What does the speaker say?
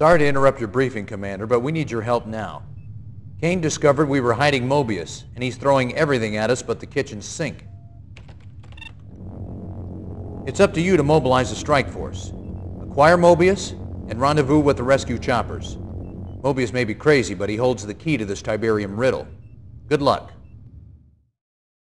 Sorry to interrupt your briefing, Commander, but we need your help now. Kane discovered we were hiding Mobius, and he's throwing everything at us but the kitchen sink. It's up to you to mobilize the strike force. Acquire Mobius and rendezvous with the rescue choppers. Mobius may be crazy, but he holds the key to this Tiberium riddle. Good luck.